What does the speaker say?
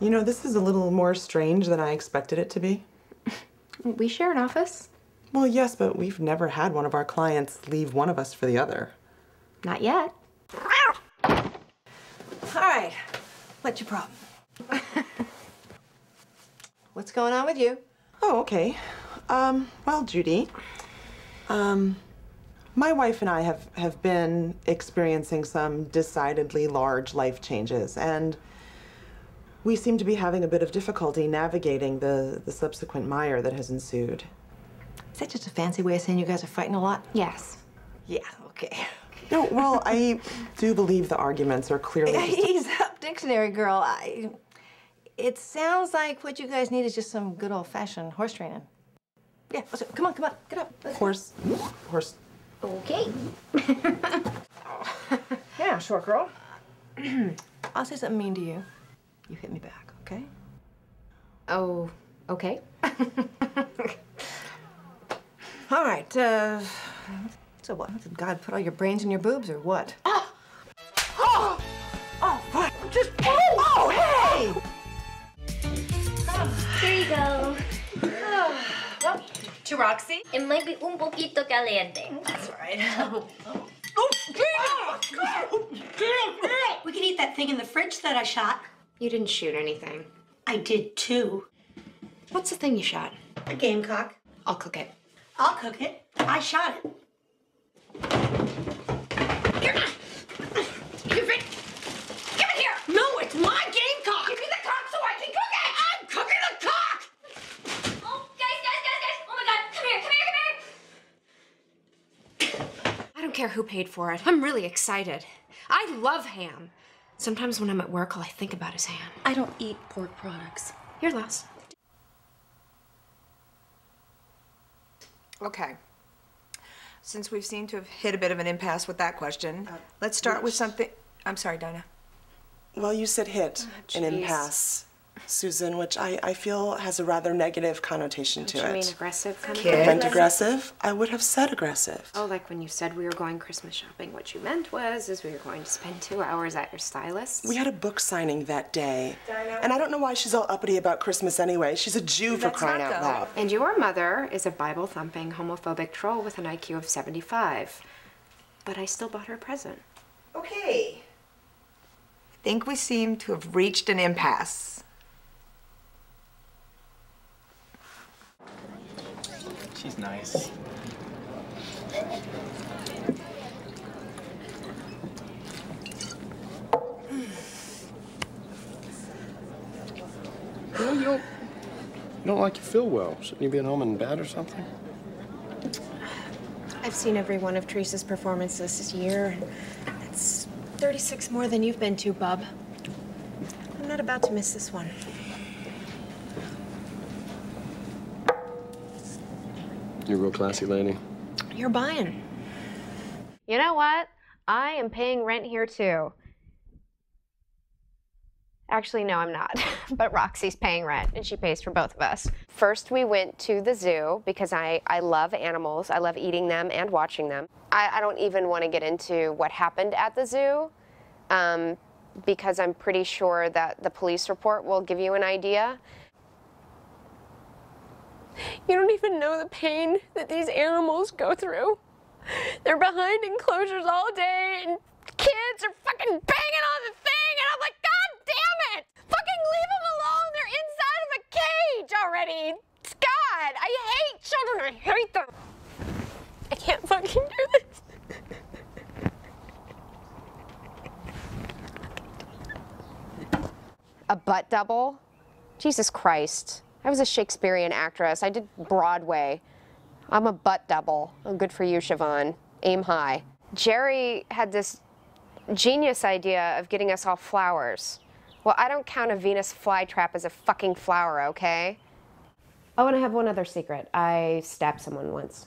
know, this is a little more strange than I expected it to be. We share an office. Well, yes, but we've never had one of our clients leave one of us for the other. Not yet. All right. What's your problem? What's going on with you? Oh, okay. Um, well, Judy, um, my wife and I have, have been experiencing some decidedly large life changes, and we seem to be having a bit of difficulty navigating the, the subsequent mire that has ensued. Is that just a fancy way of saying you guys are fighting a lot? Yes. Yeah, okay. No, well, I do believe the arguments are clearly. just- Ease up, dictionary girl. I, it sounds like what you guys need is just some good old fashioned horse training. Yeah, let's come on, come on, get up. Let's- horse, horse. Okay. Yeah, short girl. I'll say something mean to you. You hit me back, okay? Oh, okay. All right. Uh, so what? Did God put all your brains in your boobs or what? Oh! Oh! Oh! Fuck! Just oh! Oh! Hey! Ah, Here you go. Ah, to Roxy? It might be un poquito caliente. That's right. Oh, oh, oh, we can eat that thing in the fridge that I shot. You didn't shoot anything. I did too. What's the thing you shot? A gamecock. I'll cook it. I'll cook it. I shot it. Give it! Give it here! No, it's my gamecock. Give me the cock so I can cook it! I'm cooking the cock! Oh, guys, guys, guys, guys. Oh my god. Come here, come here, come here. I don't care who paid for it. I'm really excited. I love ham. Sometimes when I'm at work, all I think about is ham. I don't eat pork products. You're last. Okay. Since we've seemed to have hit a bit of an impasse with that question, uh, let's start with something. I'm sorry, Dinah. Well, you said hit, oh, an impasse, Susan, which I, I feel has a rather negative connotation to you it. mean aggressive kind of Kid. thing? meant aggressive? I would have said aggressive. Oh, like when you said we were going Christmas shopping. What you meant was is we were going to spend two hours at your stylist. We had a book signing that day. And I don't know why she's all uppity about Christmas anyway. She's a Jew for Let's crying out loud. And your mother is a Bible thumping homophobic troll with an IQ of 75. But I still bought her a present. Okay. I think we seem to have reached an impasse. She's nice. You you don't, you don't like you feel well. Shouldn't you be at home in bed or something? I've seen every one of Teresa's performances this year. and It's 36 more than you've been to, Bub. I'm not about to miss this one. You're real classy lady. You're buying. You know what? I am paying rent here too. Actually, no, I'm not. but Roxy's paying rent, and she pays for both of us. First, we went to the zoo because I, I love animals. I love eating them and watching them. I, I don't even want to get into what happened at the zoo um, because I'm pretty sure that the police report will give you an idea. You don't even know the pain that these animals go through. They're behind enclosures all day, and kids are fucking banging on the thing, and I'm like, God damn it! Fucking leave them alone! They're inside of a cage already! God, I hate children, I hate them! I can't fucking do this. A butt double? Jesus Christ. I was a Shakespearean actress. I did Broadway. I'm a butt double. Oh, good for you, Siobhan. Aim high. Jerry had this genius idea of getting us all flowers. Well, I don't count a Venus flytrap as a fucking flower, okay? Oh, and I have one other secret. I stabbed someone once.